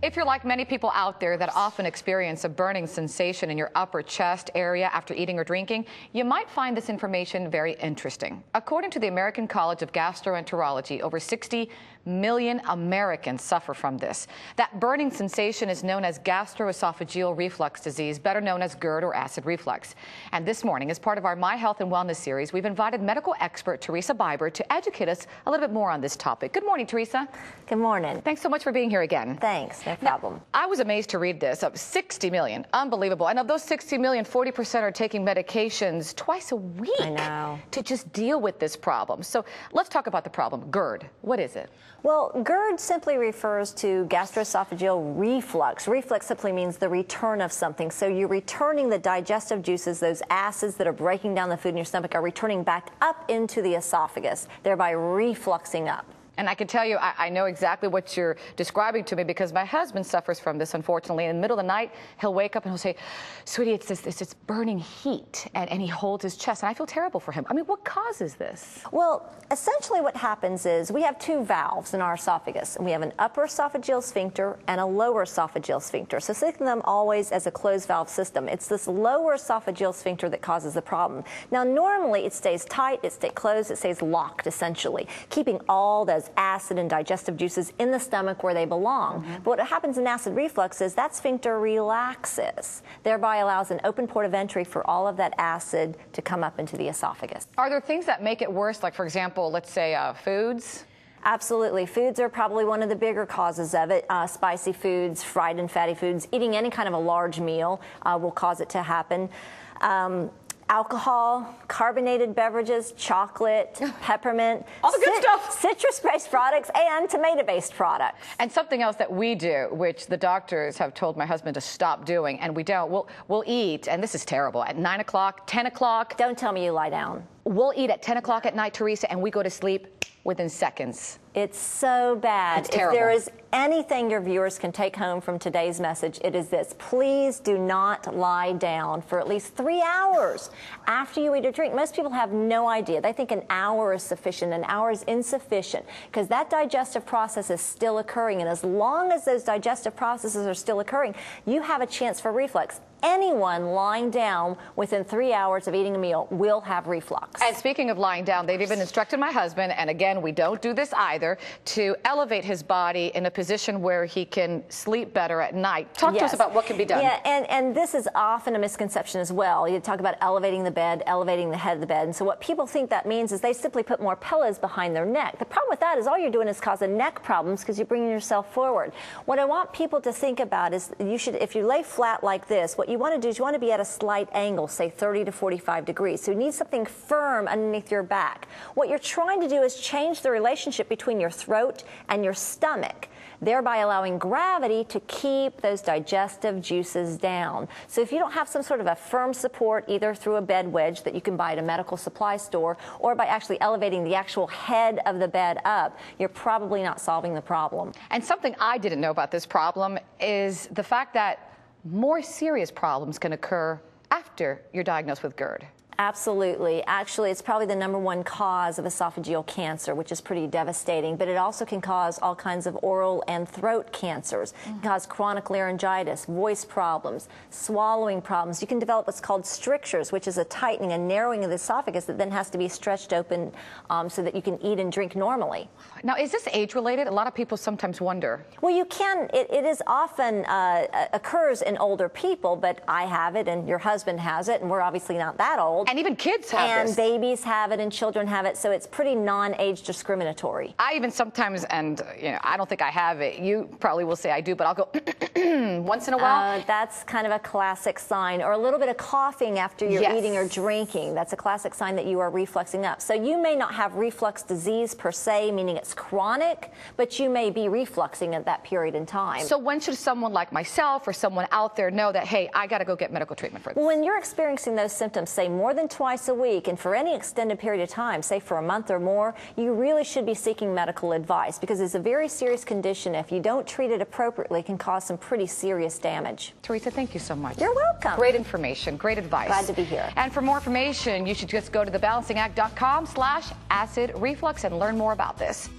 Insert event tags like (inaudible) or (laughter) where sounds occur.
If you're like many people out there that often experience a burning sensation in your upper chest area after eating or drinking, you might find this information very interesting. According to the American College of Gastroenterology, over 60 million Americans suffer from this. That burning sensation is known as gastroesophageal reflux disease, better known as GERD or acid reflux. And this morning, as part of our My Health and Wellness series, we've invited medical expert Teresa Biber to educate us a little bit more on this topic. Good morning, Teresa. Good morning. Thanks so much for being here again. Thanks. No problem. Now, I was amazed to read this. Of 60 million. Unbelievable. And of those 60 million, 40% are taking medications twice a week I know. to just deal with this problem. So let's talk about the problem. GERD. What is it? Well, GERD simply refers to gastroesophageal reflux. Reflux simply means the return of something. So you're returning the digestive juices, those acids that are breaking down the food in your stomach, are returning back up into the esophagus, thereby refluxing up. And I can tell you, I, I, know exactly what you're describing to me because my husband suffers from this, unfortunately. In the middle of the night, he'll wake up and he'll say, Sweetie, it's this, it's this burning heat. And, and he holds his chest. And I feel terrible for him. I mean, what causes this? Well, essentially, what happens is we have two valves in our esophagus. And we have an upper esophageal sphincter and a lower esophageal sphincter. So think of them always as a closed valve system. It's this lower esophageal sphincter that causes the problem. Now, normally it stays tight, it stays closed, it stays locked, essentially, keeping all those acid and digestive juices in the stomach where they belong. Mm-hmm. But what happens in acid reflux is that sphincter relaxes, thereby allows an open port of entry for all of that acid to come up into the esophagus. Are there things that make it worse, like, for example, let's say uh, foods? Absolutely. Foods are probably one of the bigger causes of it. Uh, spicy foods, fried and fatty foods, eating any kind of a large meal uh, will cause it to happen. Um, alcohol, carbonated beverages, chocolate, (laughs) peppermint, all the good stuff, (laughs) citrus-based products, and tomato-based products. And something else that we do, which the doctors have told my husband to stop doing, and we don't. We'll we'll eat, and this is terrible. At nine o'clock, ten o'clock. Don't tell me you lie down. We'll eat at ten o'clock at night, Teresa, and we go to sleep within seconds. It's so bad. It's terrible. If there is anything your viewers can take home from today's message, it is this. Please do not lie down for at least three hours after you eat or drink. Most people have no idea. They think an hour is sufficient. An hour is insufficient because that digestive process is still occurring. And as long as those digestive processes are still occurring, you have a chance for reflux anyone lying down within three hours of eating a meal will have reflux. And speaking of lying down, they've even instructed my husband, and again, we don't do this either, to elevate his body in a position where he can sleep better at night. Talk yes. to us about what can be done. Yeah, and, and this is often a misconception as well. You talk about elevating the bed, elevating the head of the bed. And so what people think that means is they simply put more pillows behind their neck. The problem with that is all you're doing is causing neck problems because you're bringing yourself forward. What I want people to think about is you should, if you lay flat like this, what you want to do is you want to be at a slight angle, say 30 to 45 degrees. So you need something firm underneath your back. What you're trying to do is change the relationship between your throat and your stomach, thereby allowing gravity to keep those digestive juices down. So if you don't have some sort of a firm support, either through a bed wedge that you can buy at a medical supply store or by actually elevating the actual head of the bed up, you're probably not solving the problem. And something I didn't know about this problem is the fact that more serious problems can occur after you're diagnosed with GERD. Absolutely. Actually, it's probably the number one cause of esophageal cancer, which is pretty devastating. But it also can cause all kinds of oral and throat cancers. It can cause chronic laryngitis, voice problems, swallowing problems. You can develop what's called strictures, which is a tightening, a narrowing of the esophagus that then has to be stretched open um, so that you can eat and drink normally. Now, is this age related? A lot of people sometimes wonder. Well, you can. it, it is often uh, occurs in older people, but I have it, and your husband has it, and we're obviously not that old. And even kids have it. and this. babies have it and children have it, so it's pretty non-age discriminatory. I even sometimes, and you know, I don't think I have it. You probably will say I do, but I'll go (clears throat) once in a while. Uh, that's kind of a classic sign, or a little bit of coughing after you're yes. eating or drinking. That's a classic sign that you are refluxing up. So you may not have reflux disease per se, meaning it's chronic, but you may be refluxing at that period in time. So when should someone like myself or someone out there know that, hey, I got to go get medical treatment for this? When you're experiencing those symptoms, say more than twice a week and for any extended period of time, say for a month or more, you really should be seeking medical advice because it's a very serious condition. If you don't treat it appropriately, it can cause some pretty serious damage. Teresa, thank you so much. You're welcome. Great information, great advice. Glad to be here. And for more information, you should just go to thebalancingact.com slash acid reflux and learn more about this.